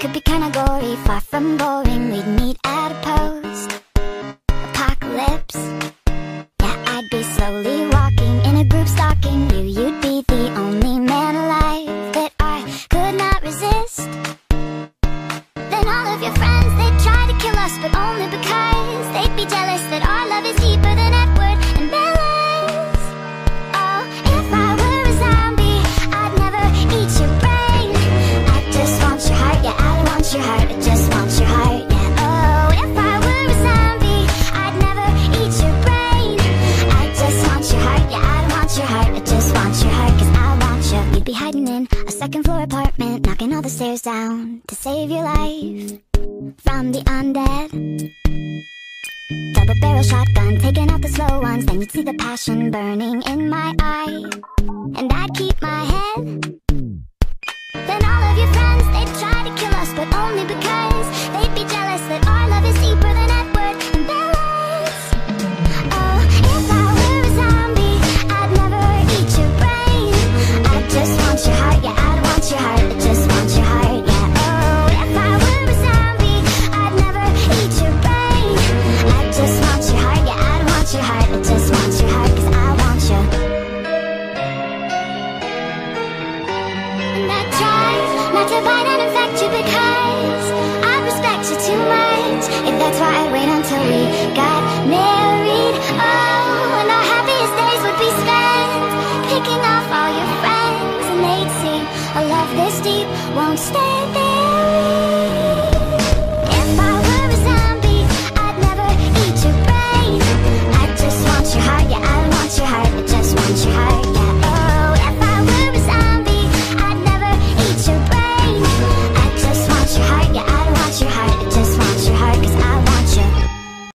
Could be kinda gory, far from boring. We'd meet at a post-apocalypse Yeah, I'd be slowly walking in a group stalking you You'd be the only man alive that I could not resist. Then all of your friends, they'd try to kill us But only because be hiding in a second floor apartment, knocking all the stairs down to save your life from the undead. Double barrel shotgun, taking out the slow ones, then you'd see the passion burning in my eye, and I'd keep my head. Then all of your friends, they'd try to kill us, but only because. To bite and you because I respect you too much. If that's why I'd wait until we got married. Oh, and our happiest days would be spent picking all your friends, and they'd see a love this deep won't stay there.